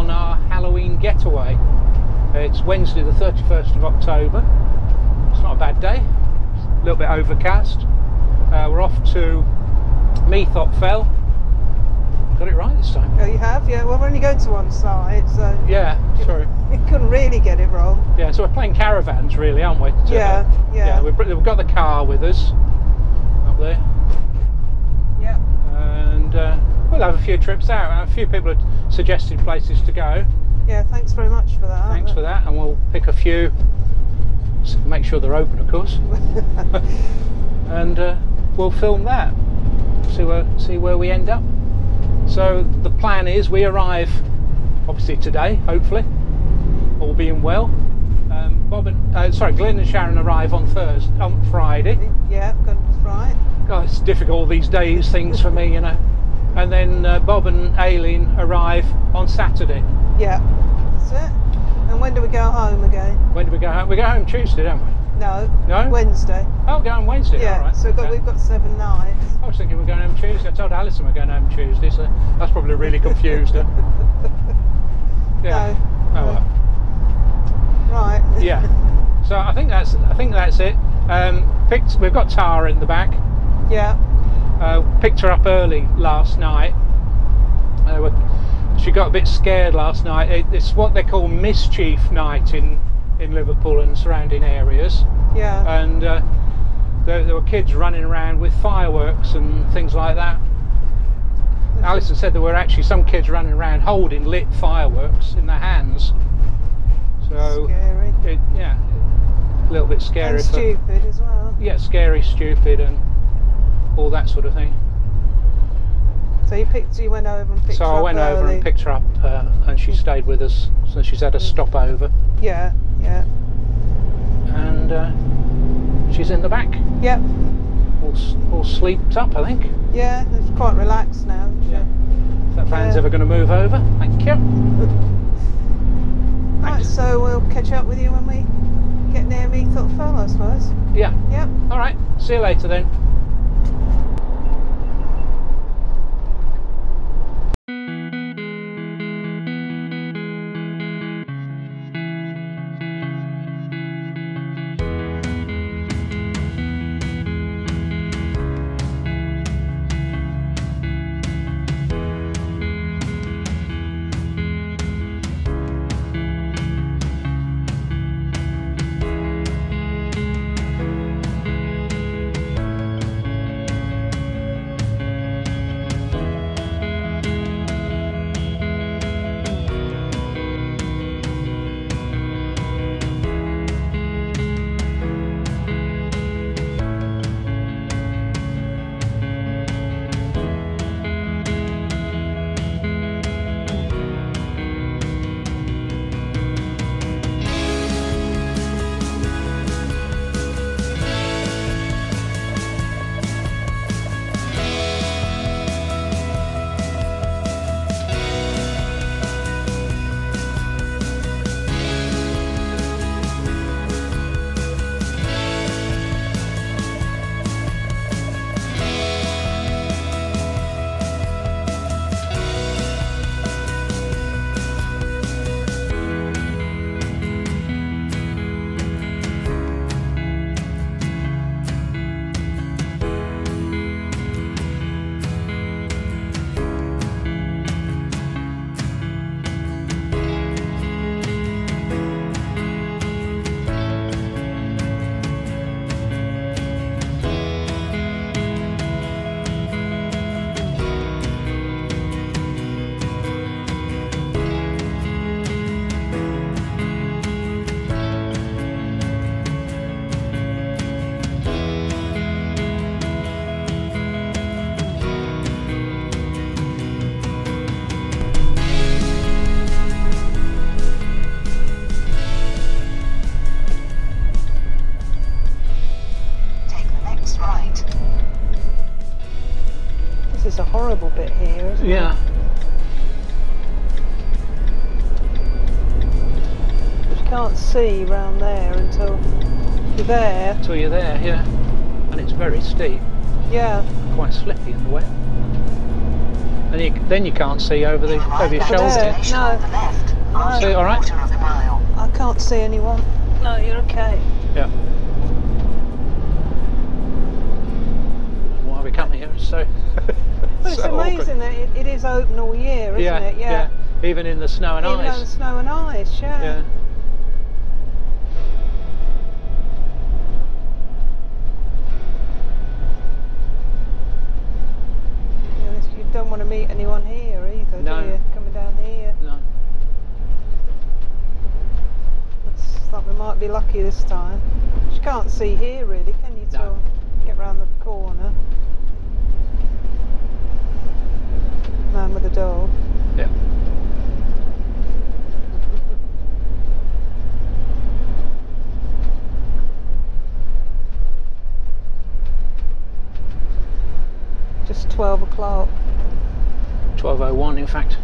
on our Halloween getaway. It's Wednesday, the 31st of October. It's not a bad day, it's a little bit overcast. Uh, we're off to Meathop Fell. Got it right this time. Oh, you have? Yeah, well, we're only going to one side, so Yeah, sorry. you couldn't really get it wrong. Yeah, so we're playing caravans, really, aren't we? To- Yeah, yeah. we've, we've got the car with us up there, Yeah. and uh, we'll have a few trips out. A few people have suggested places to go. Yeah, thanks very much for that. Thanks for that, and we'll pick a few. Make sure they're open, of course, and uh, we'll film that. See where see where we end up. So the plan is we arrive, obviously today, hopefully, all being well. Um, Bob and uh, sorry, Glenn and Sharon arrive on Thursday, on Friday. Yeah, good, right. God, it's difficult these days things for me, you know. And then uh, Bob and Aileen arrive on Saturday. Yeah, that's it. And when do we go home again? When do we go home? We go home Tuesday, don't we? No, No? Wednesday. Oh, go on Wednesday. Yeah, All right. so we've got, okay. we've got seven nights. I was thinking we're going home Tuesday. I told Alison we're going home Tuesday, so that's probably really confused her. Yeah. No, Oh well. Right. Yeah. So I think that's I think that's it. Um, picked. We've got Tara in the back. Yeah. Uh, picked her up early last night. Uh, she got a bit scared last night. It, it's what they call mischief night in in Liverpool and surrounding areas. Yeah. and uh, there, there were kids running around with fireworks and things like that. Alison said there were actually some kids running around holding lit fireworks in their hands. So, Scary. it, yeah, a little bit scary. And for- stupid as well. yeah, scary, stupid, and all that sort of thing. So you picked, you went over and picked her up? so her I up went over early. and picked her up, uh, and she stayed with us. So she's had a stopover, Yeah, yeah. and uh, she's in the back, Yep. all, all sleeped up, I think. Yeah, it's quite relaxed now. Yeah. If that van's Yeah. ever going to move over, thank you. Right, so we'll catch up with you when we get near Meathop Fell, I suppose. Yeah. Yep. All right. See you later then. A horrible bit here, isn't Yeah. it? You can't see round there until you're there. Until you're there, yeah. And it's very steep, Yeah, quite slippy in the wet. And you, then you can't see over the over your shoulder. there. Station No. on the left. After See, all right? quarter of a mile. I can't see anyone. No, you're okay. Yeah. Why are we come here? So. But it's so amazing that it, it is open all year, isn't yeah, it? Yeah. Even in the snow and Even though the snow and ice, yeah. Yeah. Yeah, You don't want to meet anyone here either, No. do you? Coming down here. No. Looks like we might be lucky this time. You can't see here really, can you? No. Till get round the corner. Man with a dog. Yeah. Just 12 o'clock. 1201 in fact.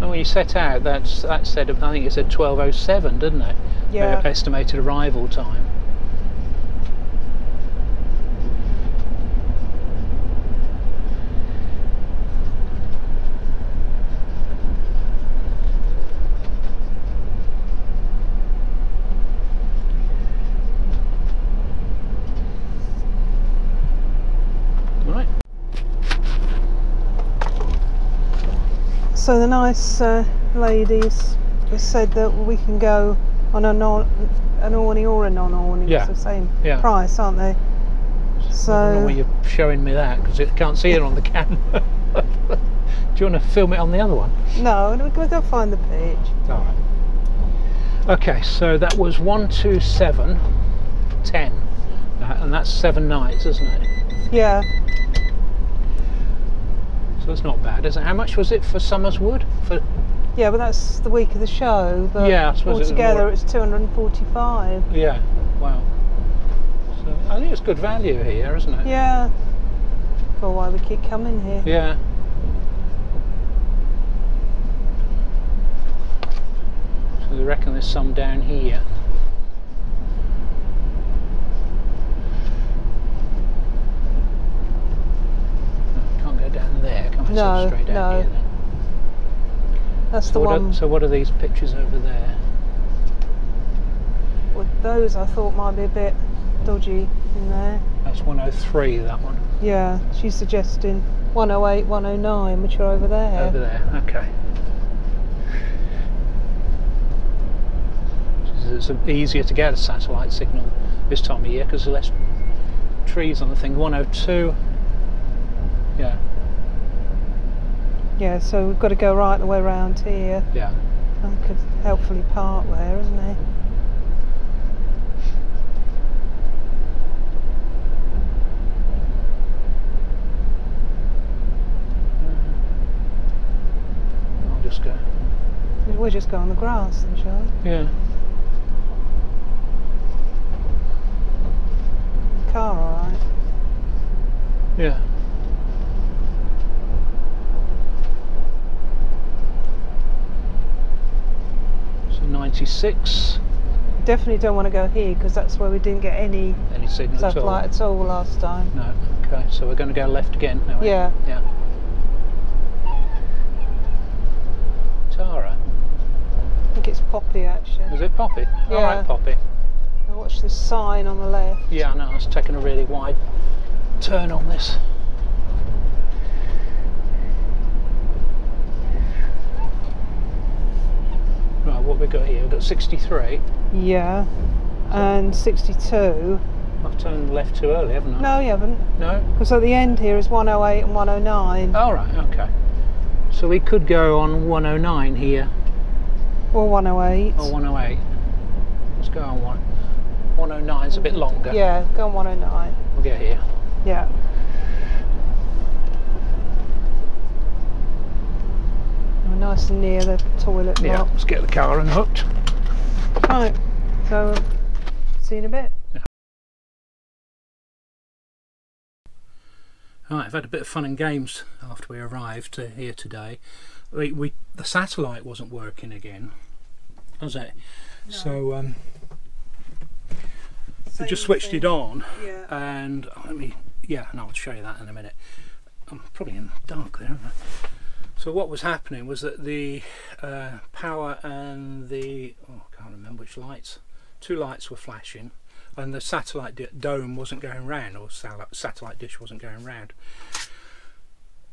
And when you set out, that's that said I think it said 1207, didn't it? Yeah. Estimated arrival time. Right. So the nice uh, ladies said that we can go on a non, an awning or a non-awning. Yeah. It's the same Yeah. price, aren't they? I don't know So why you're showing me that because it can't see it on the camera. Do you want to film it on the other one? no, we're going to go find the page. All right. Okay, so that was one, two, seven, ten, That- and that's seven nights, isn't it? Yeah, So that's not bad, is it? How much was it for Somers Wood? For yeah, but that's the week of the show. But Yeah, I suppose it was altogether it's 245. yeah, wow. So I think it's good value here, isn't it? Yeah. Well, why we keep coming here? Yeah. So they reckon there's some down here. No, Can't go down there, can I? So No, straight no. here. That's So the what, one. are, so what are these pictures over there? Well, those, I thought might be a bit dodgy in there. That's 103, that one. Yeah, she's suggesting 108, 109, which are over there. Over there, okay. It's easier to get a satellite signal this time of year because there's less trees on the thing. 102, yeah, Yeah, so we've got to go right the way around here. yeah. I could helpfully park there, isn't he? Mm. I'll just go. We'll just go on the grass then, shall we? Yeah, Car, alright. yeah. So 96, Definitely don't want to go here because that's where we didn't get any any signal at all? satellite at all last time. No, okay, so we're going to go left again now. Yeah. Yeah. Tara, I think it's Poppy actually. is it Poppy? All Yeah. right, Poppy. I watched this sign on the left. Yeah, I know, I was taking a really wide turn on this. Right, what we got here? We've got 63. Yeah. And 62. I've turned left too early, haven't I? No, you haven't. No? Because at the end here is 108 and 109. All right, okay. So we could go on 109 here, Or 108. or 108. Let's go on one. 109 is a bit longer. Yeah, go on 109. We'll get here. Yeah. Nice and near the toilet Yeah, let's get the car unhooked. Right. So, see you in a bit. Right, I've had a bit of fun and games after we arrived uh, here today. We, we the satellite wasn't working again, was it? No. So um, we just switched it on, Yeah. and let me yeah, and I'll show you that in a minute. I'm probably in the dark there. So what was happening was that the uh, power and the oh, I can't remember which lights, two lights were flashing, and the satellite dome wasn't going round, or sal- satellite dish wasn't going round.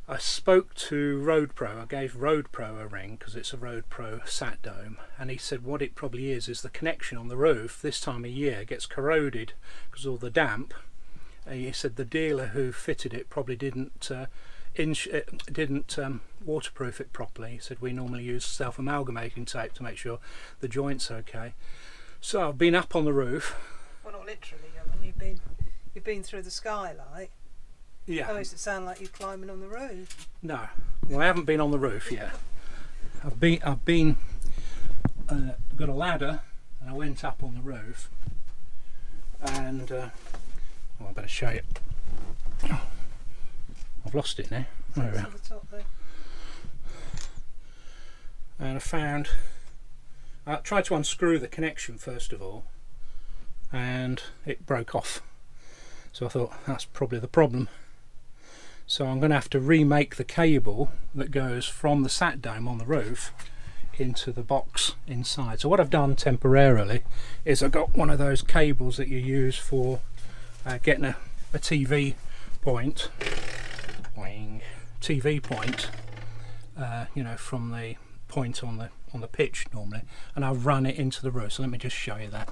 I spoke to RoadPro. I gave RoadPro a ring because it's a RoadPro sat dome, and he said what it probably is is the connection on the roof this time of year gets corroded because all the damp. And he said the dealer who fitted it probably didn't uh, uh, didn't um, waterproof it properly. He said we normally use self amalgamating tape to make sure the joint's okay. So I've been up on the roof. Well, not literally. I mean, you've been you've been through the skylight. Yeah. That makes it sound like you're climbing on the roof. No, well, I haven't been on the roof yet. I've been, I've been, uh, got a ladder, and I went up on the roof, and uh, oh, I better show you. I've lost it now. There we are. the top there. And I found, I tried to unscrew the connection first of all, and it broke off. So I thought that's probably the problem. So I'm going to have to remake the cable that goes from the sat dome on the roof into the box inside. So what I've done temporarily is I've got one of those cables that you use for uh, getting a, a TV point, TV point, uh, you know, from the point on the on the pitch normally, and I'll run it into the roof. So let me just show you that.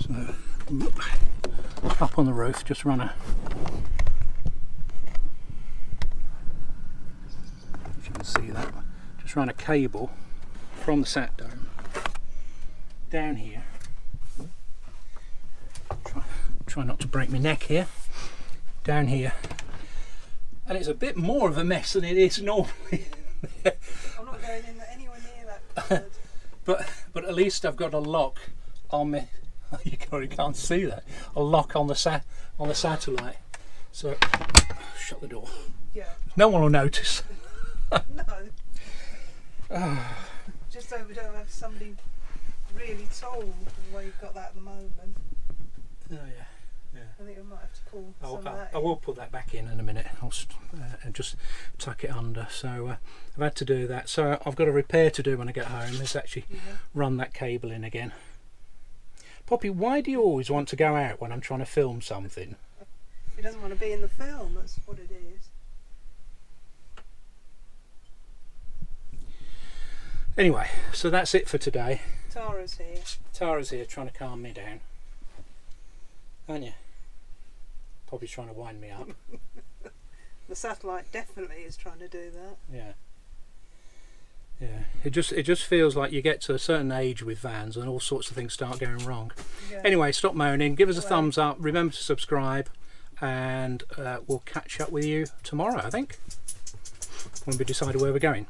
So up on the roof, just run a. If you can see that, just run a cable from the sat dome down here. Try, try not to break my neck here. Down here, and it's a bit more of a mess than it is normally. I'm not going in anywhere near that but but at least I've got a lock on me. You probably can't see that. A lock on the sat on the satellite. So shut the door. yeah. No one will notice. No. Just so we don't have somebody really tall the way you've got that at the moment. Oh yeah. I think we might have to pull I'll, some I'll, that I will put that back in in a minute. I'll uh, just tuck it under. So uh, I've had to do that. So I've got a repair to do when I get home. Is actually Yeah. run that cable in again. Poppy, why do you always want to go out when I'm trying to film something? He doesn't want to be in the film, that's what it is. Anyway, so that's it for today. Tara's here. Tara's here trying to calm me down. Aren't you? Probably trying to wind me up. The satellite definitely is trying to do that. Yeah. Yeah. It just it just feels like you get to a certain age with vans and all sorts of things start going wrong. Yeah. Anyway, stop moaning, give us a Well- thumbs up, remember to subscribe, and uh, we'll catch up with you tomorrow, I think, when we decide where we're going.